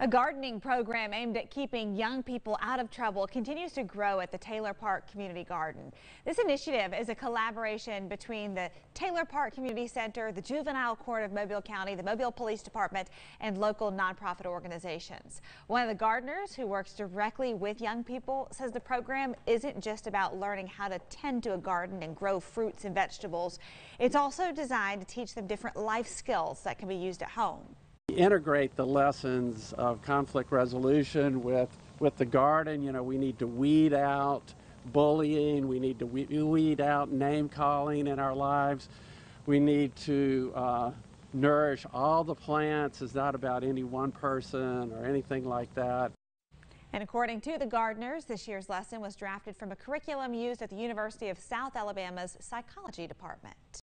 A gardening program aimed at keeping young people out of trouble continues to grow at the Taylor Park Community Garden. This initiative is a collaboration between the Taylor Park Community Center, the Juvenile Court of Mobile County, the Mobile Police Department, and local nonprofit organizations. One of the gardeners who works directly with young people says the program isn't just about learning how to tend to a garden and grow fruits and vegetables. It's also designed to teach them different life skills that can be used at home integrate the lessons of conflict resolution with, with the garden. You know, we need to weed out bullying, we need to weed out name calling in our lives. We need to uh, nourish all the plants. It's not about any one person or anything like that. And according to the gardeners, this year's lesson was drafted from a curriculum used at the University of South Alabama's psychology department.